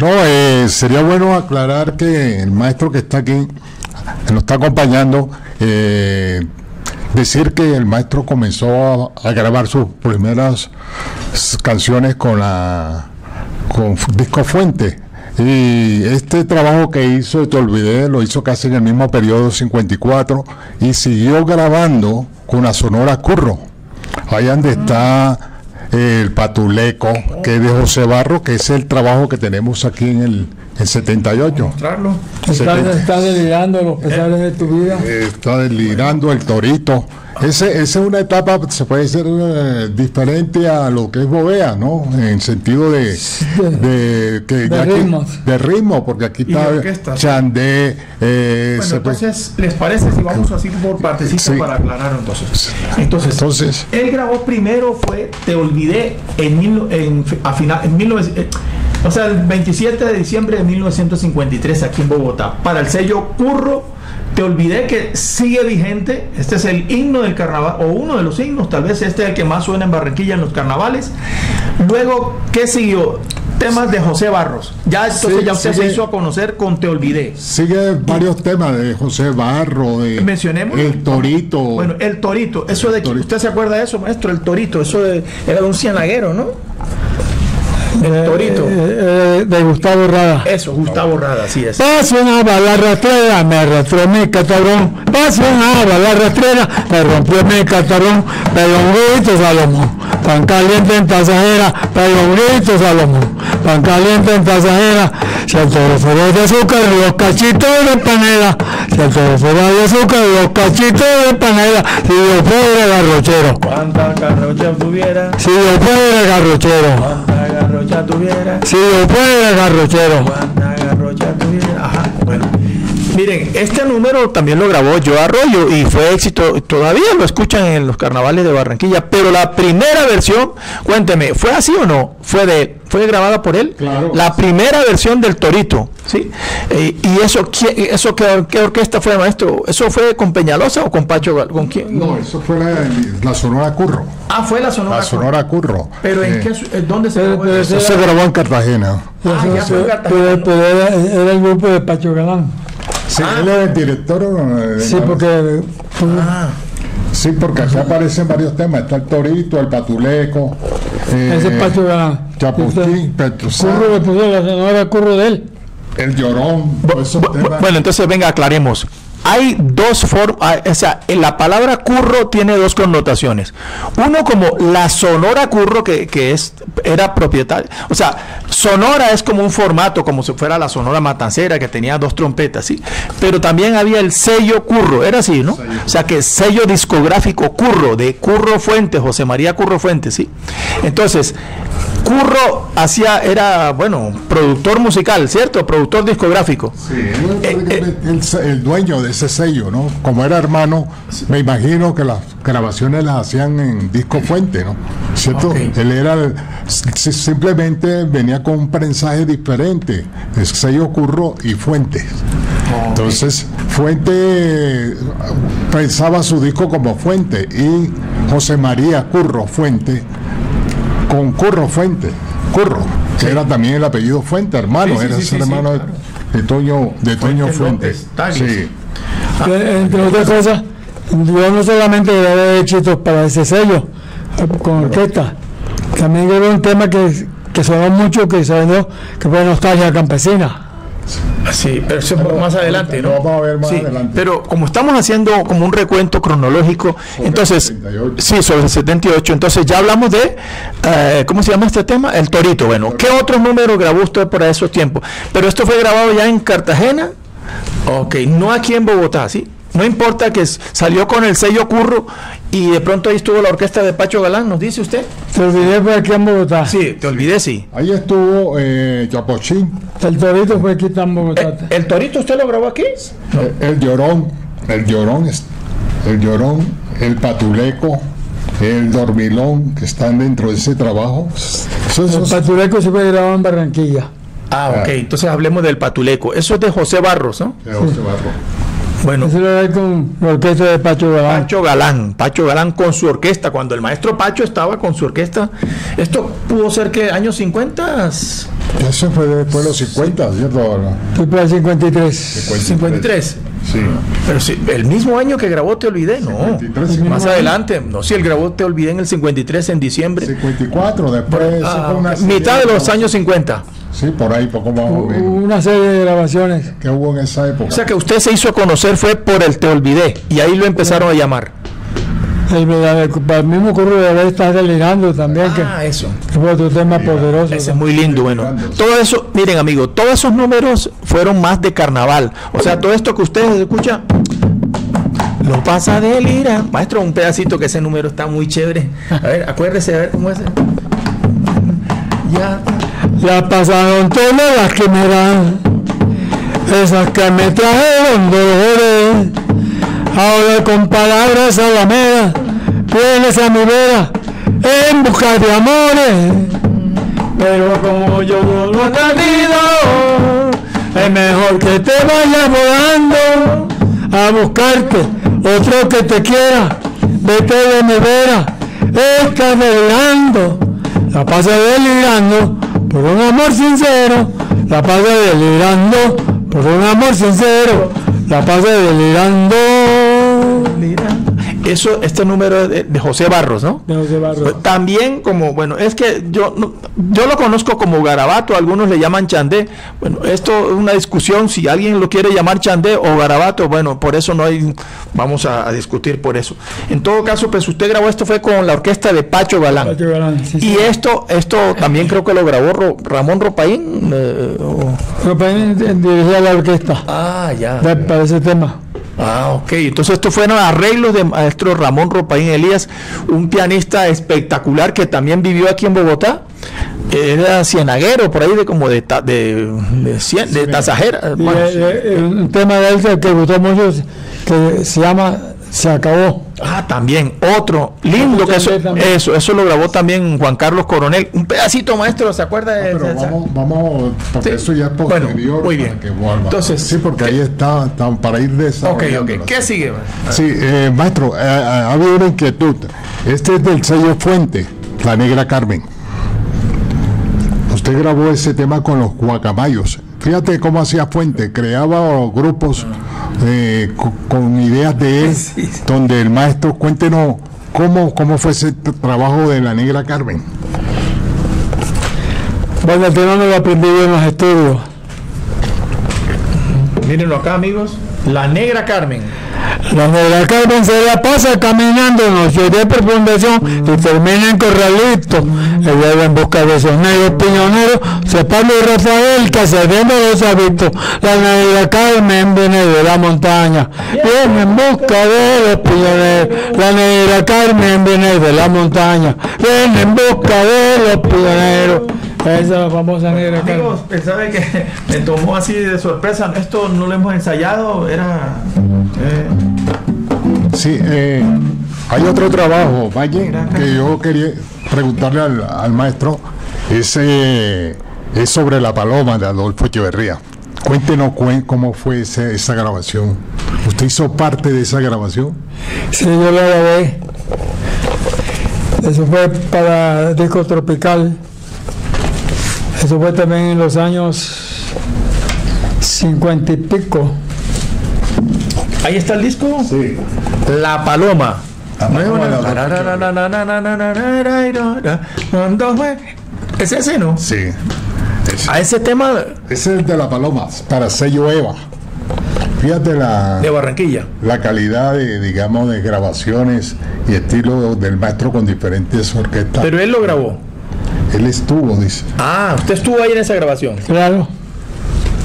No, eh, sería bueno aclarar que el maestro que está aquí, que nos está acompañando, eh, decir que el maestro comenzó a, a grabar sus primeras canciones con la con disco Fuente. Y este trabajo que hizo, te olvidé, lo hizo casi en el mismo periodo 54 y siguió grabando con la Sonora Curro. Ahí donde está el Patuleco, que es de José Barro, que es el trabajo que tenemos aquí en el en 78. Mostrarlo. Estás Setenta. está delirando los pesares de tu vida. Eh, Está delirando el torito. Ese, esa es una etapa, se puede ser eh, diferente a lo que es Bovea, ¿no? En sentido de, de, que De ya aquí- ritmos. de ritmo, porque aquí está. Chandé, eh, Bueno, se puede- entonces, ¿les parece si vamos así por partecitas Sí. para aclarar entonces? Entonces, Entonces- él grabó primero fue Te olvidé en, mil, en a final en 19 eh, o sea, el 27 de diciembre de 1953 aquí en Bogotá para el sello Curro Te olvidé que sigue vigente. Este es el himno del carnaval, o uno de los himnos, tal vez este es el que más suena en Barranquilla en los carnavales. Luego, ¿qué siguió? Temas de José Barros. Ya entonces Sí, ya usted sigue- se hizo a conocer con Te olvidé. Sigue varios temas de José Barro, de Mencionemos. El Torito. Bueno, el torito, eso de Torito. usted se acuerda de eso, maestro, el torito, eso de- era de un cianaguero, ¿no? El torito. Eh, eh, de Gustavo Rada. Eso, Gustavo Rada, así es. Pase una bala rastrera, me arrastró mi catarrón. Pase una bala rastrera, me rompió mi catarrón. Grito Salomón, pan caliente en pasajera. Grito Salomón, pan caliente en pasajera. Si el toro fuera de azúcar, los cachitos de panela. Si el toro fuera de azúcar, los cachitos de panela. Si yo fuera garrochero, ¿Cuánta garrocha tuviera? si yo fuera garrochero, ¿Cuánta garrocha tuviera? si yo fuera garrochero. ¿Cuánta garrocha tuviera? Ajá, bueno. Miren, este número también lo grabó Joe Arroyo y fue éxito, todavía lo escuchan en los carnavales de Barranquilla, pero la primera versión, cuénteme, ¿fue así o no? ¿Fue de fue grabada por él? Claro. La primera versión del Torito, ¿sí? Eh, ¿Y eso, quién- eso qué, qué orquesta fue, maestro? ¿Eso fue con Peñalosa o con Pacho? Gal- ¿Con quién? No, eso fue la, la Sonora Curro. Ah, fue la Sonora. La Sonora Curro. ¿Pero en Eh, qué, su- eh, dónde se Pero- grabó pero eso? Eso se grabó en Cartagena. Ah, ya fue en Cartagena. Pero, pero era, era el grupo de Pacho Galán. Sí, él era el director. eh, de Sí, porque Ah, Sí, porque aquí aparecen varios temas. Está el Torito, el Patuleco. eh, ese es Pacho. Chapuquín, Petrusá, Curro la sonora curro de él. el Llorón. todos esos Bu- bu- temas. Bueno, entonces venga, aclaremos. Hay dos formas, o sea, en la palabra curro tiene dos connotaciones. Uno como la sonora curro, que, que es, era propietaria. O sea, sonora es como un formato, como si fuera la sonora matancera, que tenía dos trompetas, ¿sí? Pero también había el sello curro, era así, ¿no? O sea, que sello discográfico curro, de Curro Fuentes, José María Curro Fuentes, ¿sí? Entonces, Curro hacía, era, bueno, productor musical, ¿cierto? Productor discográfico. Sí, es prácticamente el, el dueño de ese sello, ¿no? Como era hermano, me imagino que las grabaciones las hacían en disco fuente, ¿no? ¿Cierto? Él era, simplemente venía con un prensaje diferente, el sello Curro y Fuentes. Entonces, Fuente pensaba su disco como Fuente y José María Curro Fuente con Curro Fuente, Curro, que era también el apellido Fuente, hermano, Sí, sí, era ese hermano de- claro. de Toño, de Toño Fuentes Fuente. López, Tagues. Sí. Entre otras cosas, yo no solamente grabé éxitos para ese sello con orquesta, también grabé un tema que, que sonó mucho, que vendió, que fue Nostalgia Campesina. Sí, pero eso es más adelante, ¿no? Vamos a ver más Sí, adelante. Pero como estamos haciendo como un recuento cronológico, entonces, 78. sí, sobre el 78, entonces ya hablamos de, eh, ¿cómo se llama este tema? El Torito. Bueno, ¿qué otros números grabó usted por esos tiempos? Pero esto fue grabado ya en Cartagena, ok, no aquí en Bogotá, ¿sí? No importa que salió con el sello Curro y de pronto ahí estuvo la orquesta de Pacho Galán, ¿nos dice usted? Te olvidé fue aquí en Bogotá. Sí, te olvidé, sí. Ahí estuvo eh, Chapochín, El Torito fue aquí en Bogotá. Eh, ¿El Torito usted lo grabó aquí? el Llorón, el Llorón, el Llorón, el Patuleco, el Dormilón, que están dentro de ese trabajo. El Patuleco se fue grabado en Barranquilla. Ah, ok, entonces hablemos del Patuleco. Eso es de José Barros, ¿no? de José Barro. Bueno, Eso lo con la orquesta de Pacho Galán. Pacho Galán, Pacho Galán con su orquesta, cuando el maestro Pacho estaba con su orquesta, esto pudo ser que años 50, Eso fue después de los 50, ¿cierto? Fue para el 53. 53. Sí. Pero sí, el mismo año que grabó Te Olvidé, no. 53, sí. Más adelante. No, sí, él grabó Te Olvidé en el 53 en diciembre. 54, después. Ah, una mitad de los años 50. Sí, por ahí, poco más o Hubo menos. una serie de grabaciones. ¿Qué hubo en esa época? O sea que usted se hizo conocer fue por el Te Olvidé. Y ahí lo empezaron a llamar. El, el, el mismo curro de estado delirando también, que, Ah, eso. que fue otro tema poderoso. Ese es muy lindo, bueno. Todo eso, miren amigos, todos esos números fueron más de carnaval. O sea, todo esto que ustedes escuchan, lo pasa de lira. Maestro, un pedacito que ese número está muy chévere. A ver, acuérdese, a ver cómo es. Ya. Ya pasaron todas las que me dan, esas que me trajeron dolores. Ahora con palabras alamedas, vienes a mi vera en busca de amores. Pero como yo no lo he tenido, es mejor que te vayas volando a buscarte otro que te quiera. Vete de mi vera, estás delirando, la pasa delirando por un amor sincero, la pasa delirando por un amor sincero, la pasa delirando. Eso, este número de, de José Barros, ¿no? De José Barros. También como, bueno, es que yo no- yo lo conozco como garabato, algunos le llaman chandé. Bueno, esto es una discusión, si alguien lo quiere llamar chandé o garabato, bueno, por eso no hay, vamos a, a discutir por eso. En todo caso, pues usted grabó esto fue con la orquesta de Pacho Galán. Pacho Galán, sí, y sí. esto, esto también creo que lo grabó Ro- Ramón Ropaín. eh, o- eh, dirigía la orquesta Ah, ya. de- para ese tema. Ah, ok. Entonces estos fueron arreglos de maestro Ramón Ropaín Elías, un pianista espectacular que también vivió aquí en Bogotá. Era cienaguero, por ahí de como de, ta- de, de, cien- de tasajera. Bueno, eh, eh, un tema de él que, que gustó mucho, que se llama Se acabó. Ah, también, otro. Lindo que eso, eso, eso lo grabó también Juan Carlos Coronel. Un pedacito, maestro, ¿se acuerda de Pero vamos, vamos, porque Sí. eso ya es Bueno, posterior. muy bien. para que vuelva. Entonces, sí, porque ahí está, está para ir Ok, desarrollando. ok. ¿Qué sigue? Sí, eh, maestro, eh, ha habido una inquietud. Este es del sello Fuente, La Negra Carmen. Usted grabó ese tema con los guacamayos. Fíjate cómo hacía Fuente, creaba grupos eh, co- con, ideas de él, donde el maestro, cuéntenos cómo, cómo fue ese trabajo de La Negra Carmen. Bueno, el tema me lo aprendí en los estudios. Mírenlo acá, amigos. La Negra Carmen. La Carmen se la pasa caminando noche de profundación y termina en Corralito. Ella en busca de esos negros piñoneros. Se Pablo y Rafael que se ven de los hábitos. La negra Carmen viene de la montaña. Viene en busca de los piñoneros. La negra Carmen viene de la montaña. Viene en busca de los piñoneros. Esa es la famosa negra. Amigos, sabe que me tomó así de sorpresa. Esto no lo hemos ensayado, era. Eh, Sí, eh, hay otro trabajo, Valle, que yo quería preguntarle al, al maestro. Ese es sobre la paloma de Adolfo Echeverría. Cuéntenos cuen- cómo fue ese- esa grabación. ¿Usted hizo parte de esa grabación? Sí, yo la grabé. Eso fue para disco tropical. Eso fue también en los años cincuenta y pico. Ahí está el disco. Sí. La Paloma. ¿Es ese, no? Sí. Ese, A ese tema ese es de la paloma, para sello Eva. Fíjate la, de Barranquilla. la calidad de, digamos, de grabaciones y estilo del maestro con diferentes orquestas. Pero él lo grabó. Él estuvo, dice. Ah, usted estuvo ahí en esa grabación. Claro.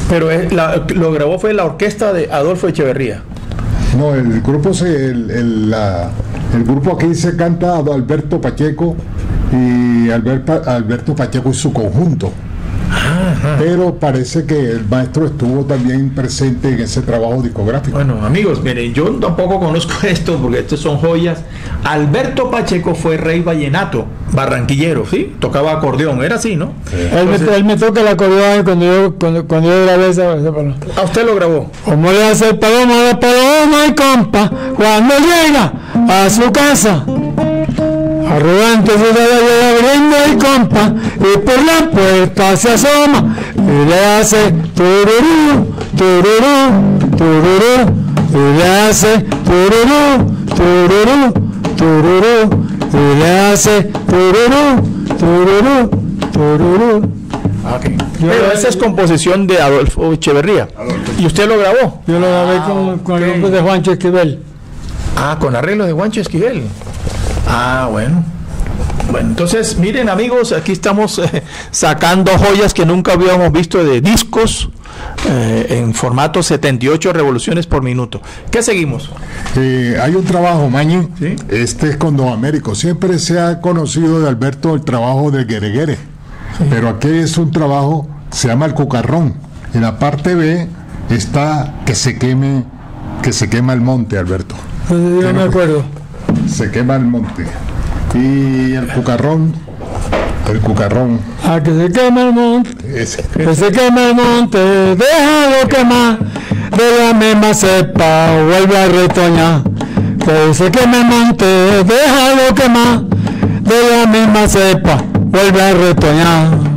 Pero la- lo grabó fue la orquesta de Adolfo Echeverría. No, el grupo se, el, el, la- el grupo aquí se canta Alberto Pacheco y Albert Pa- Alberto Pacheco y su conjunto. Pero parece que el maestro estuvo también presente en ese trabajo discográfico. Bueno, amigos, miren, yo tampoco conozco esto porque estos son joyas. Alberto Pacheco fue rey vallenato, barranquillero, ¿sí? Tocaba acordeón, era así, ¿no? Él, me, él me toca el acordeón cuando yo, cuando, cuando yo grabé esa, esa paloma. A usted lo grabó. Como le hace el paloma la paloma y compa cuando llega a su casa. Arrogante se la abriendo el compa y por la puerta se asoma y le hace tururú, tururú, tururú y le hace tururú, tururú, tururú y le hace tururú, tururú, tururú. Ah, Pero esa es composición de Adolfo Echeverría. ¿Y usted lo grabó? Yo lo grabé con, con el grupo de Juancho Esquivel. Ah, con arreglos de Juancho Esquivel. Ah, bueno. Bueno, entonces miren amigos, aquí estamos eh, sacando joyas que nunca habíamos visto de discos eh, en formato 78 revoluciones por minuto. ¿Qué seguimos? Eh, hay un trabajo, Mañi, este es con Don Américo. Siempre se ha conocido de Alberto el trabajo del Guereguere, pero aquí es un trabajo, se llama El Cucarrón. En la parte B está que se queme, que se quema el monte, Alberto. Pues yo me acuerdo. Se quema el monte. Y el cucarrón, el cucarrón. A que se quema el monte. Ese. Que se quema el monte, déjalo quemar. De la misma cepa, vuelve a retoñar. Que se quema el monte, déjalo quemar. De la misma cepa, vuelve a retoñar.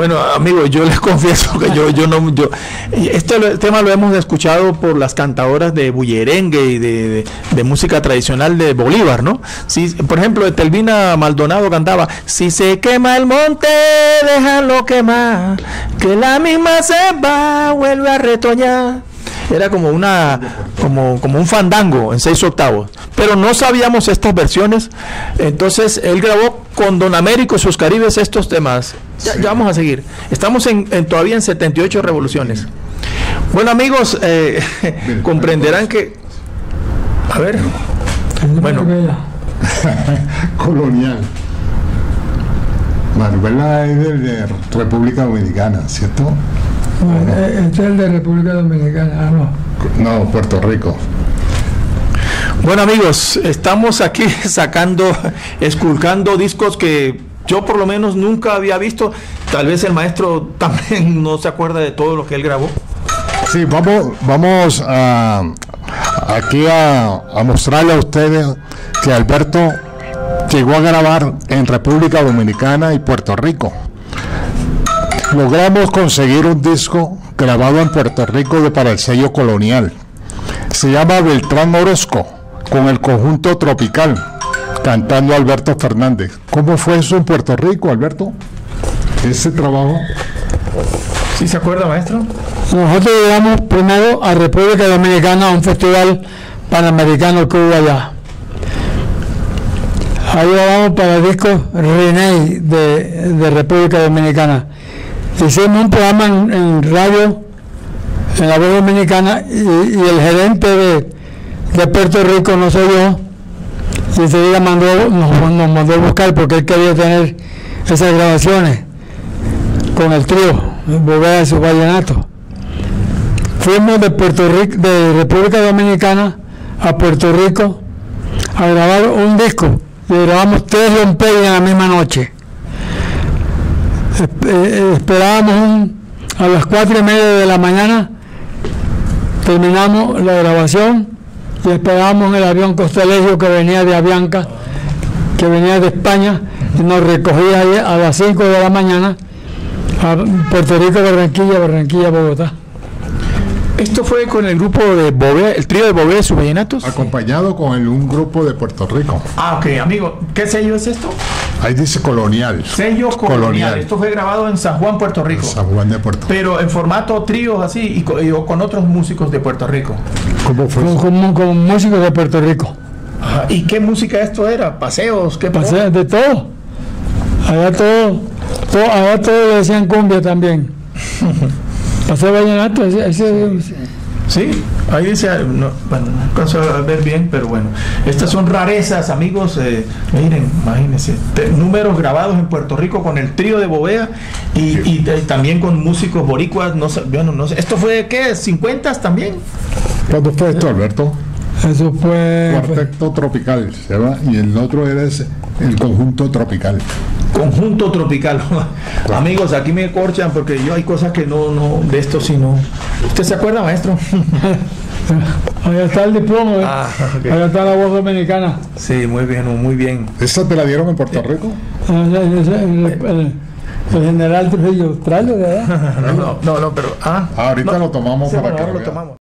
Bueno, amigos, yo les confieso que yo, yo no, yo, este tema lo hemos escuchado por las cantadoras de bullerengue y de, música tradicional de Bolívar, ¿no? Si, por ejemplo, Telvina Maldonado cantaba, si se quema el monte, déjalo quemar, que la misma cepa vuelve a retoñar. Era como una, como, como un fandango en seis octavos. Pero no sabíamos estas versiones. Entonces él grabó con Don Américo y sus Caribes estos temas. Ya, ya vamos a seguir. Estamos en, en- todavía en 78 revoluciones. Bueno amigos, eh, comprenderán que... A ver. Bueno. Colonial. Manuela es de República Dominicana, ¿cierto? Este es el de República Dominicana, ah, no. No, Puerto Rico. Bueno amigos, estamos aquí sacando, esculcando discos que yo por lo menos nunca había visto. Tal vez el maestro también no se acuerda de todo lo que él grabó. Sí, vamos, vamos a, aquí a, a mostrarle a ustedes que Alberto llegó a grabar en República Dominicana y Puerto Rico. Logramos conseguir un disco grabado en Puerto Rico de, para el sello colonial. Se llama Beltrán Orozco, con el conjunto tropical, cantando Alberto Fernández. ¿Cómo fue eso en Puerto Rico, Alberto? Ese trabajo. ¿Sí se acuerda, maestro? Nosotros llegamos primero a República Dominicana a un festival panamericano que hubo allá. Ahí grabamos para el disco René de, de República Dominicana. Hicimos un programa en, radio en la voz dominicana y, el gerente de, Puerto Rico no soy yo. Y enseguida mandó, nos, mandó a buscar porque él quería tener esas grabaciones con el trío, volver a su vallenato. Fuimos de Puerto Rico, de República Dominicana a Puerto Rico a grabar un disco y grabamos tres romperias en la misma noche. Esp- eh, esperábamos a las cuatro y media de la mañana, terminamos la grabación y esperábamos el avión Costelegio que venía de Avianca, que venía de España y nos recogía a las 5 de la mañana a Puerto Rico, Barranquilla, Barranquilla, Bogotá. Esto fue con el grupo de Bové, el trío de Bové y sus vallenatos. Acompañado con el- un grupo de Puerto Rico. Ah, ok, amigo. ¿Qué sello es esto? Ahí dice colonial. Sello colonial. Esto fue grabado en San Juan, Puerto Rico. San Juan de Puerto Pero en formato trío así y, co- y- o con otros músicos de Puerto Rico. ¿Cómo fue Con, con- con músicos de Puerto Rico. Ajá. ¿Y qué música esto era? ¿Paseos? ¿Qué Pasé de todo. Allá todo, todo, allá todo le decían cumbia también. Pasé vallenato, ese, ese- Sí, ahí dice, no, bueno, no alcanzo a ver bien, pero bueno. Estas son rarezas, amigos. eh, miren, imagínense. te- números grabados en Puerto Rico con el trío de Bovea y, y te- también con músicos boricuas. No sé, bueno, no sé. ¿Esto fue qué? ¿50 también? ¿Cuándo fue esto, Alberto? eso fue, fue- Cuarteto tropical, se llama, y el otro era ese, el conjunto tropical. Conjunto tropical. Amigos, aquí me corchan porque yo hay cosas que no, no, de esto sí no. ¿Usted se acuerda, maestro? Allá está el diploma, ¿eh? Ah, allá está la voz dominicana. Sí, muy bien, muy bien. ¿Esa te la dieron en Puerto Rico? Ah, El, el- el general Trujillo, tráelo de allá. No, no, no, pero. Ah, Ah, ahorita no. lo tomamos Sí, para bueno, que ahora lo tomamos.